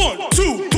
One, two.